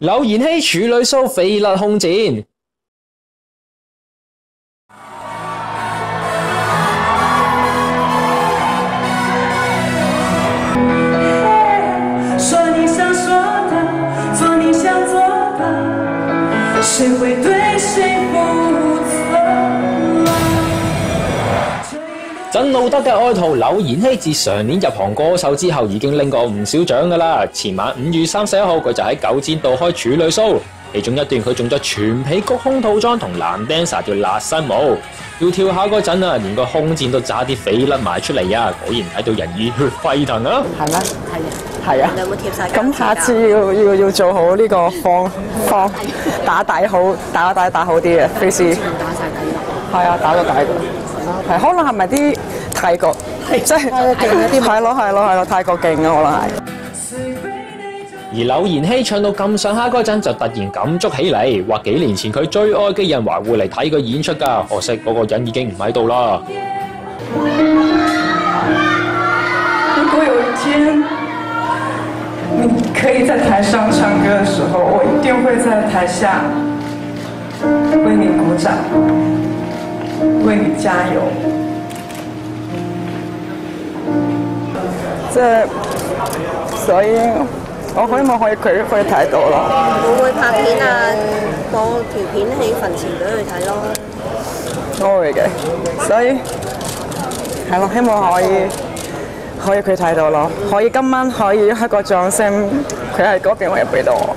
柳妍希处女騷飛甩空展。责？真路德嘅愛徒柳妍希自上年入行歌手之後，已經拎過唔少獎噶啦。前晚五月三十一號，佢就喺九展度開處女 show，其中一段佢中咗全皮谷胸套裝同男 dancer 跳辣身舞，要跳下嗰陣啊，連個胸墊都差啲飛甩埋出嚟啊！果然睇到人熱血沸騰啊！係咩？係啊，係啊你。有冇貼晒？咁下次要要要做好呢個放放打底好，打底打好啲啊，費事。係啊，打個底㗎。係可能係咪啲泰國即係勁一啲係咯係咯係咯，泰國勁啊，可能係。而柳妍希唱到咁上下嗰陣，就突然感觸起嚟，話幾年前佢最愛嘅人還會嚟睇佢演出㗎，可惜嗰個人已經唔喺度啦。如果有一天你可以在台上唱歌的時候，我一定會在台下為你鼓掌，為你加油。即係所以，我希望可以佢可以睇到咯。會唔會拍片啊？播條片喺墳前俾佢睇咯。我會嘅，所以係咯，希望可以可以佢睇到咯，可以今晚可以一個掌聲，佢喺嗰邊我又俾到我。